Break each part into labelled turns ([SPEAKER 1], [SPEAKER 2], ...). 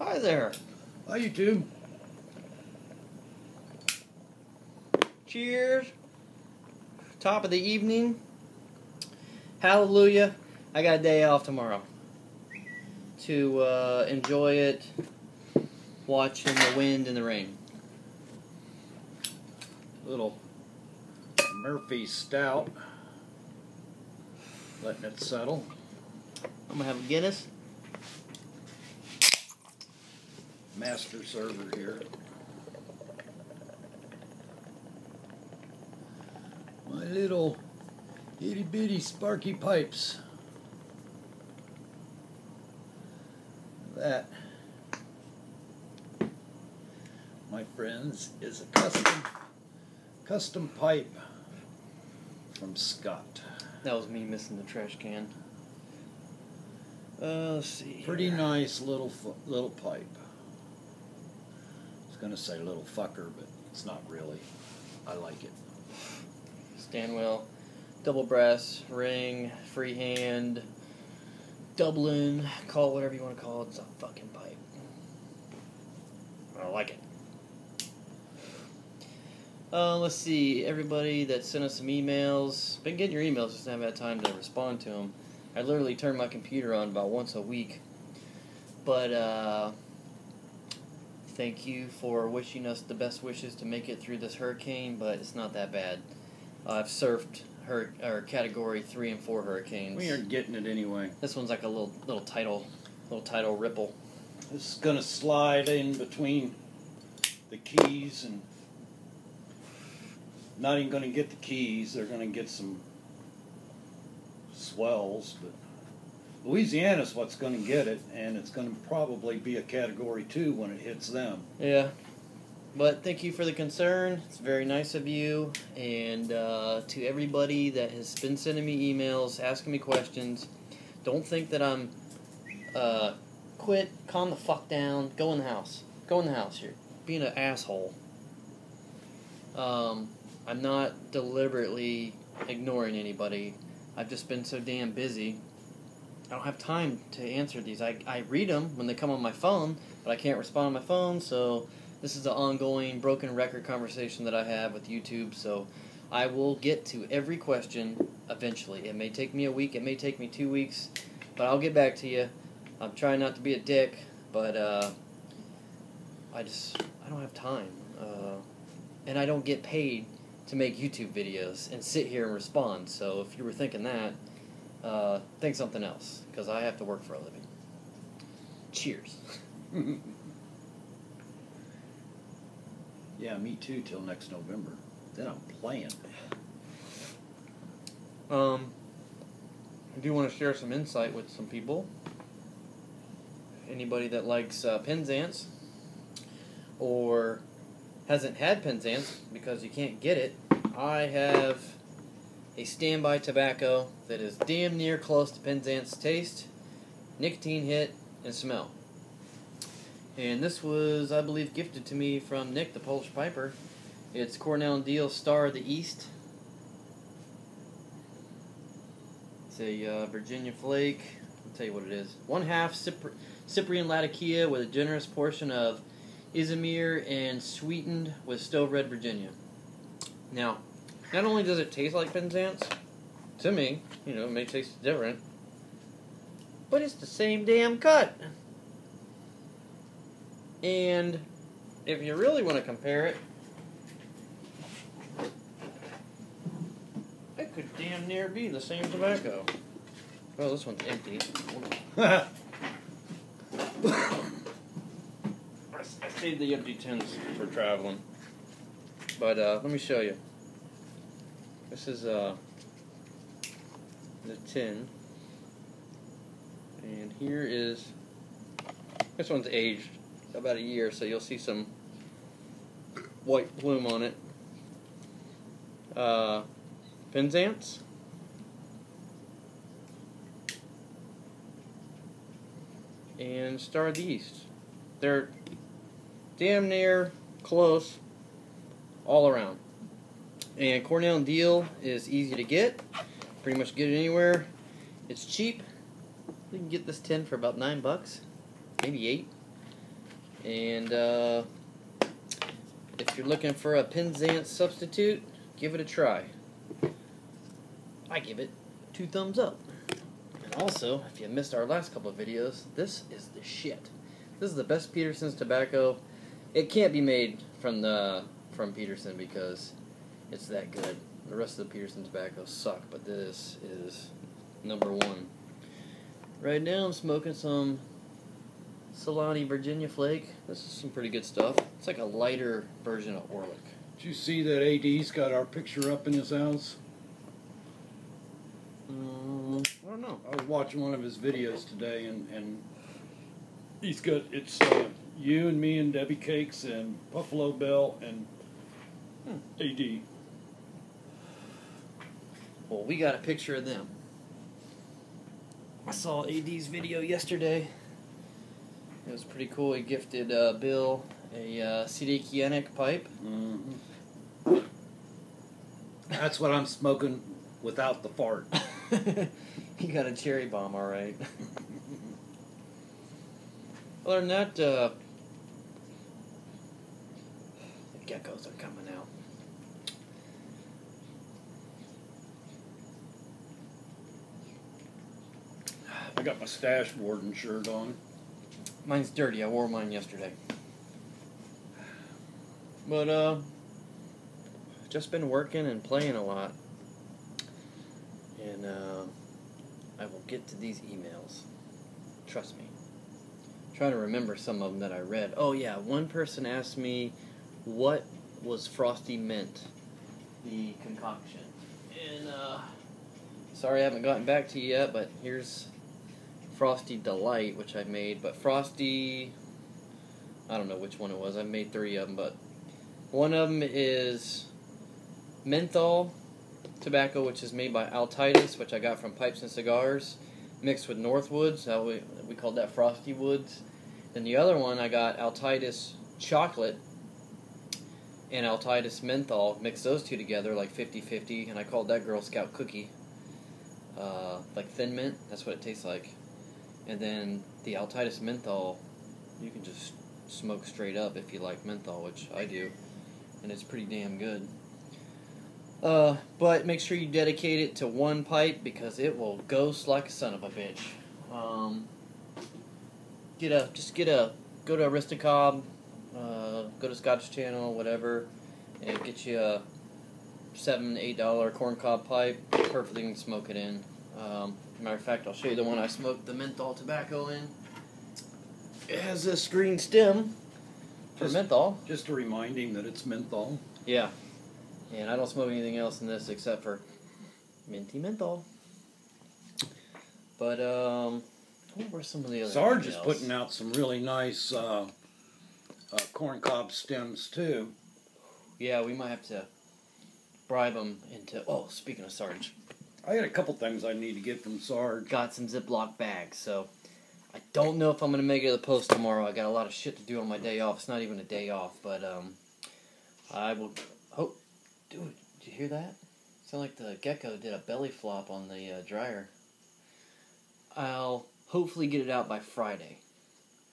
[SPEAKER 1] Hi there.
[SPEAKER 2] Hi, YouTube.
[SPEAKER 1] Cheers. Top of the evening. Hallelujah. I got a day off tomorrow to uh, enjoy it, watching the wind and the rain.
[SPEAKER 2] Little Murphy Stout. Letting it settle.
[SPEAKER 1] I'm gonna have a Guinness.
[SPEAKER 2] Master server here. My little itty bitty sparky pipes. That, my friends, is a custom custom pipe from Scott.
[SPEAKER 1] That was me missing the trash can. Uh, let's see.
[SPEAKER 2] Pretty
[SPEAKER 1] here.
[SPEAKER 2] nice little little pipe. Gonna say little fucker, but it's not really. I like it.
[SPEAKER 1] Stanwell, double brass ring, freehand, Dublin, call it whatever you want to call it. It's a fucking pipe. I like it. Uh, let's see. Everybody that sent us some emails, been getting your emails, just haven't had time to respond to them. I literally turn my computer on about once a week. But uh, thank you for wishing us the best wishes to make it through this hurricane. But it's not that bad. Uh, I've surfed hur- or category three and four hurricanes.
[SPEAKER 2] We aren't getting it anyway.
[SPEAKER 1] This one's like a little little tidal, little tidal ripple.
[SPEAKER 2] This is gonna slide in between the keys and not even gonna get the keys. They're gonna get some swells, but Louisiana's what's gonna get it, and it's gonna probably be a category two when it hits them.
[SPEAKER 1] Yeah. But thank you for the concern. It's very nice of you. And uh, to everybody that has been sending me emails, asking me questions, don't think that I'm. Uh, quit, calm the fuck down, go in the house. Go in the house. You're being an asshole. Um, I'm not deliberately ignoring anybody. I've just been so damn busy. I don't have time to answer these. I, I read them when they come on my phone, but I can't respond on my phone, so this is an ongoing broken record conversation that I have with YouTube, so I will get to every question eventually. It may take me a week, it may take me two weeks, but I'll get back to you. I'm trying not to be a dick, but uh, I just I don't have time, uh, and I don't get paid to make YouTube videos and sit here and respond. So if you were thinking that, uh, think something else, because I have to work for a living. Cheers.
[SPEAKER 2] yeah, me too. Till next November. Then I'm playing.
[SPEAKER 1] Um, I do want to share some insight with some people. Anybody that likes uh, Penzance or hasn't had Penzance because you can't get it, I have a standby tobacco that is damn near close to Penzance taste, nicotine hit, and smell. And this was, I believe, gifted to me from Nick, the Polish Piper. It's Cornell and Diehl Star of the East. It's a uh, Virginia Flake. I'll tell you what it is. One half Cypr- Cyprian Latakia with a generous portion of Izmir and sweetened with stove red Virginia. Now, not only does it taste like Penzance, to me, you know, it may taste different, but it's the same damn cut. And if you really want to compare it, it could damn near be the same tobacco. Oh, this one's empty. I I saved the empty tins for traveling. But uh, let me show you. This is uh, the tin. And here is. This one's aged about a year, so you'll see some white plume on it. Uh, Penzance. And Star of the East. They're damn near close all around. And Cornell Diehl is easy to get. Pretty much get it anywhere. It's cheap. You can get this tin for about nine bucks, maybe eight. And uh, if you're looking for a Penzance substitute, give it a try. I give it two thumbs up. And also, if you missed our last couple of videos, this is the shit. This is the best Peterson's tobacco. It can't be made from the from Peterson because it's that good. The rest of the Peterson tobaccos suck, but this is number one. Right now, I'm smoking some Solani Virginia Flake. This is some pretty good stuff. It's like a lighter version of Orlik.
[SPEAKER 2] Did you see that AD's got our picture up in his house?
[SPEAKER 1] Mm, I don't know.
[SPEAKER 2] I was watching one of his videos today, and, and he's got it's uh, you and me and Debbie Cakes and Buffalo Bill and AD.
[SPEAKER 1] Well, we got a picture of them. I saw AD's video yesterday. It was pretty cool. He gifted uh, Bill a uh, CD Kienic pipe.
[SPEAKER 2] Mm-hmm. That's what I'm smoking without the fart.
[SPEAKER 1] he got a cherry bomb, all right. Other than that, uh, the geckos are coming out.
[SPEAKER 2] I got my stash warden shirt on.
[SPEAKER 1] Mine's dirty. I wore mine yesterday. But uh just been working and playing a lot. And uh I will get to these emails. Trust me. trying to remember some of them that I read. Oh yeah, one person asked me what was Frosty Mint, the concoction. And uh sorry I haven't gotten back to you yet, but here's Frosty Delight, which I made, but Frosty, I don't know which one it was. I made three of them, but one of them is menthol tobacco, which is made by Altitis, which I got from Pipes and Cigars, mixed with Northwoods. How we we called that Frosty Woods. Then the other one I got Altitis chocolate and Altitis menthol. Mixed those two together like 50-50, and I called that Girl Scout cookie. Uh, like thin mint. That's what it tastes like. And then the Altitis menthol, you can just smoke straight up if you like menthol, which I do, and it's pretty damn good. Uh, but make sure you dedicate it to one pipe because it will ghost like a son of a bitch. Um, get a just get a go to Aristocob, uh, go to Scotch Channel, whatever, and get you a seven eight dollar corncob pipe. Perfect thing to smoke it in. Um, matter of fact, I'll show you the one I smoked the menthol tobacco in. It has this green stem for
[SPEAKER 2] Just-
[SPEAKER 1] menthol.
[SPEAKER 2] Just to remind him that it's menthol.
[SPEAKER 1] Yeah, and I don't smoke anything else in this except for minty menthol. But um, what were some of the other?
[SPEAKER 2] Sarge is putting out some really nice uh, uh, corncob stems too.
[SPEAKER 1] Yeah, we might have to bribe them into. Oh, speaking of Sarge,
[SPEAKER 2] I got a couple things I need to get from Sarge.
[SPEAKER 1] got some Ziploc bags, so I don't know if I'm gonna make it to the post tomorrow. I got a lot of shit to do on my day off. It's not even a day off, but um, I will. Oh, dude, did you hear that? Sound like the gecko did a belly flop on the uh, dryer. I'll hopefully get it out by Friday,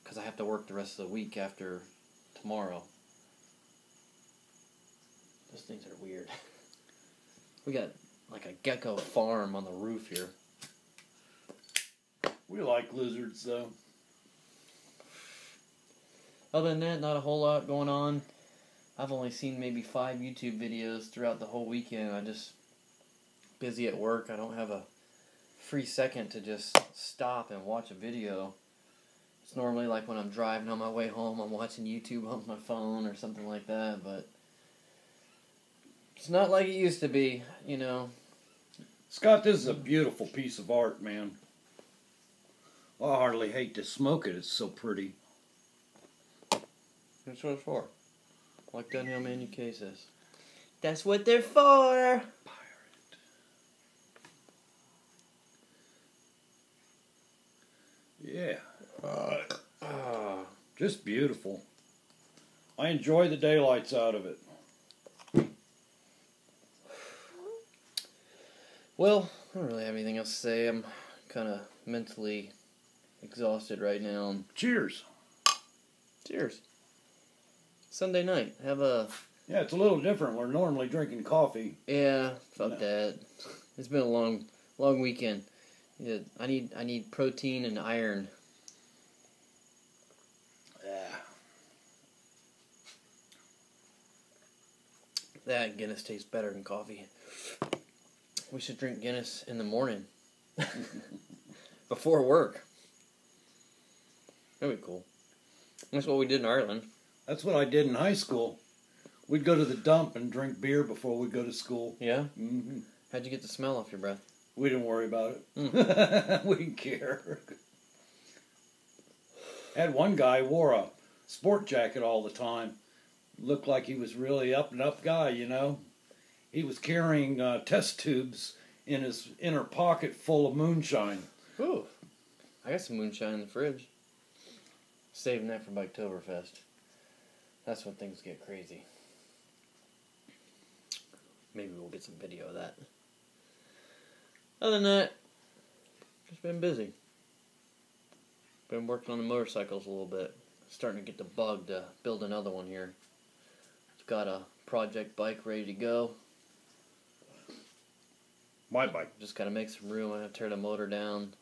[SPEAKER 1] because I have to work the rest of the week after tomorrow. Those things are weird. we got like a gecko farm on the roof here.
[SPEAKER 2] We like lizards though.
[SPEAKER 1] Other than that, not a whole lot going on. I've only seen maybe five YouTube videos throughout the whole weekend. I just busy at work. I don't have a free second to just stop and watch a video. It's normally like when I'm driving on my way home, I'm watching YouTube on my phone or something like that, but it's not like it used to be, you know.
[SPEAKER 2] Scott, this is a beautiful piece of art, man. I hardly hate to smoke it. It's so pretty.
[SPEAKER 1] That's what it's for. Like Dunhill Manu cases. That's what they're for. Pirate.
[SPEAKER 2] Yeah,
[SPEAKER 1] Ah.
[SPEAKER 2] just beautiful. I enjoy the daylights out of it.
[SPEAKER 1] Well, I don't really have anything else to say. I'm kind of mentally exhausted right now.
[SPEAKER 2] Cheers.
[SPEAKER 1] Cheers. Sunday night. Have a
[SPEAKER 2] Yeah, it's a little different. We're normally drinking coffee.
[SPEAKER 1] yeah. Fuck
[SPEAKER 2] No.
[SPEAKER 1] that. It's been a long, long weekend. Yeah, I need I need protein and iron.
[SPEAKER 2] Yeah.
[SPEAKER 1] That Guinness tastes better than coffee. We should drink Guinness in the morning before work. That'd be cool. That's what we did in Ireland.
[SPEAKER 2] That's what I did in high school. We'd go to the dump and drink beer before we go to school.
[SPEAKER 1] Yeah.
[SPEAKER 2] hmm
[SPEAKER 1] How'd you get the smell off your breath?
[SPEAKER 2] We didn't worry about it.
[SPEAKER 1] Hmm.
[SPEAKER 2] we didn't care. Had one guy wore a sport jacket all the time. Looked like he was really up and up guy, you know. He was carrying uh, test tubes in his inner pocket full of moonshine.
[SPEAKER 1] Ooh. I got some moonshine in the fridge. Saving that for Biketoberfest. That's when things get crazy. Maybe we'll get some video of that. Other than that, just been busy. Been working on the motorcycles a little bit. Starting to get the bug to build another one here. Got a project bike ready to go.
[SPEAKER 2] My bike.
[SPEAKER 1] Just gotta make some room. I gotta tear the motor down,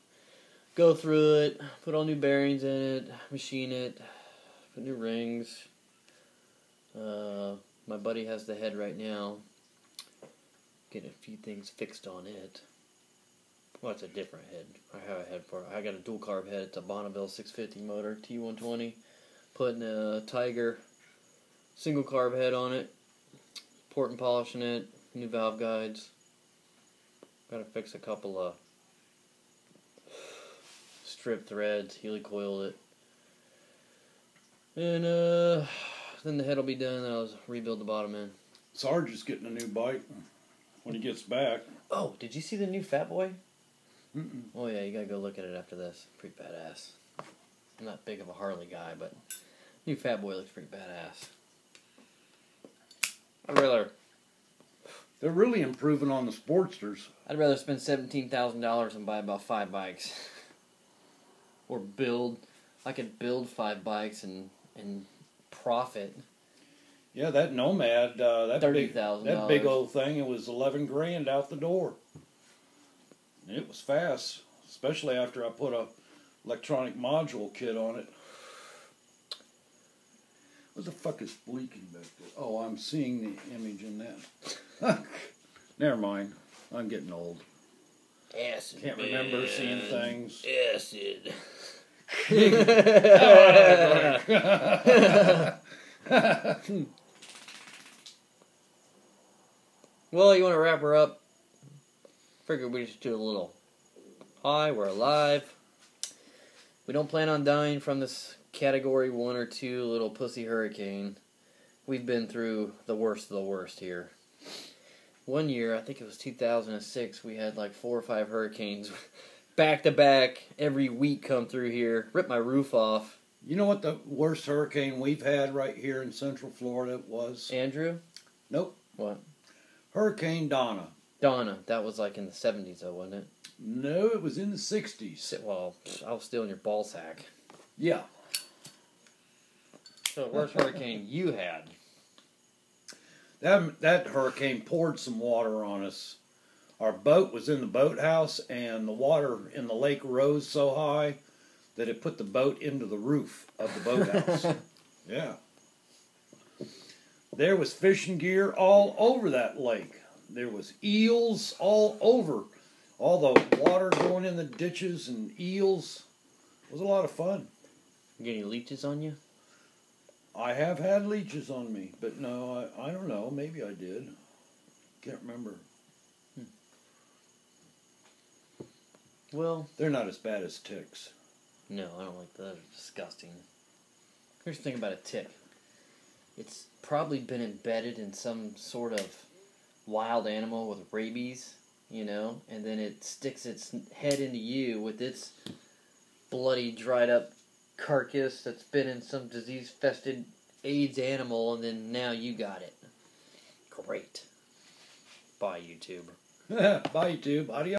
[SPEAKER 1] go through it, put all new bearings in it, machine it, put new rings. Uh, my buddy has the head right now. Getting a few things fixed on it. Well, it's a different head. I have a head for it. I got a dual carb head. It's a Bonneville 650 motor, T120. Putting a Tiger single carb head on it. Port and polishing it. New valve guides. Gotta fix a couple of strip threads, helicoiled it. And uh then the head will be done, then I'll rebuild the bottom end.
[SPEAKER 2] Sarge is getting a new bike when he gets back.
[SPEAKER 1] Oh, did you see the new Fat Boy?
[SPEAKER 2] Mm-mm.
[SPEAKER 1] Oh yeah, you gotta go look at it after this. Pretty badass. I'm not big of a Harley guy, but new Fat Boy looks pretty badass. I'd rather
[SPEAKER 2] They're really improving on the Sportsters.
[SPEAKER 1] I'd rather spend seventeen thousand dollars and buy about five bikes, or build. I could build five bikes and and profit.
[SPEAKER 2] Yeah, that Nomad, uh, that big,
[SPEAKER 1] $30,000.
[SPEAKER 2] that big old thing, it was eleven grand out the door. And it was fast, especially after I put a electronic module kit on it. What the fuck is bleaking back there? Oh, I'm seeing the image in that. Never mind. I'm getting old.
[SPEAKER 1] Acid.
[SPEAKER 2] Can't remember seeing things.
[SPEAKER 1] Acid. well, you want to wrap her up? Figured we just do a little. Hi, we're alive. We don't plan on dying from this category one or two little pussy hurricane. We've been through the worst of the worst here. One year, I think it was 2006, we had like four or five hurricanes back to back every week come through here. rip my roof off.
[SPEAKER 2] You know what the worst hurricane we've had right here in Central Florida was?
[SPEAKER 1] Andrew?
[SPEAKER 2] Nope.
[SPEAKER 1] What?
[SPEAKER 2] Hurricane Donna.
[SPEAKER 1] Donna. That was like in the 70s, though, wasn't it?
[SPEAKER 2] No, it was in the 60s.
[SPEAKER 1] Well, I was still in your ball sack.
[SPEAKER 2] Yeah.
[SPEAKER 1] So, worst hurricane you had?
[SPEAKER 2] That that hurricane poured some water on us. Our boat was in the boathouse, and the water in the lake rose so high that it put the boat into the roof of the boathouse. yeah. There was fishing gear all over that lake. There was eels all over. All the water going in the ditches and eels. It was a lot of fun.
[SPEAKER 1] Get any leeches on you?
[SPEAKER 2] I have had leeches on me, but no, I, I don't know. Maybe I did. Can't remember. Hmm.
[SPEAKER 1] Well,
[SPEAKER 2] They're not as bad as ticks.
[SPEAKER 1] no, I don't like that. They're disgusting. Here's the thing about a tick it's probably been embedded in some sort of wild animal with rabies, you know, and then it sticks its head into you with its bloody, dried up carcass that's been in some disease fested AIDS animal, and then now you got it. Great. Bye, YouTube.
[SPEAKER 2] Bye, YouTube. Adios.